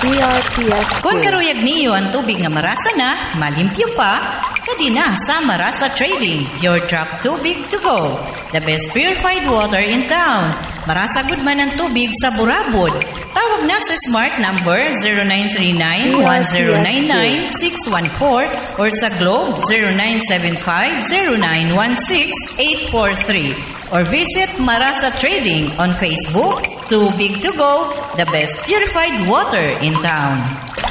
GRPS2. Kung karuyag niyo ang tubig nga marasa na, malimpyo pa, kadina sa Marasa Trading, your truck tubig to go. The best purified water in town. Marasa good man ang tubig sa Burabod. Tawag na sa smart number 0939-1099-614 or sa Globe 0975-0916-843 or visit Marasa Trading on Facebook. Too big to go, the best purified water in town.